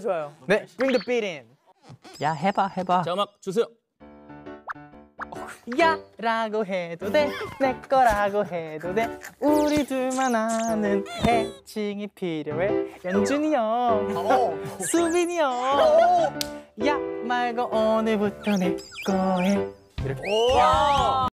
좋아요. 네, bring the beat in. 야 해봐 해봐. 자 음악 주세요. 어, 야라고 해도 돼, 내 거라고 해도 돼. 우리 둘만 아는 애칭이 필요해. 연준이 형, 수빈이 형. 야 말고 오늘부터 내 거해. 와.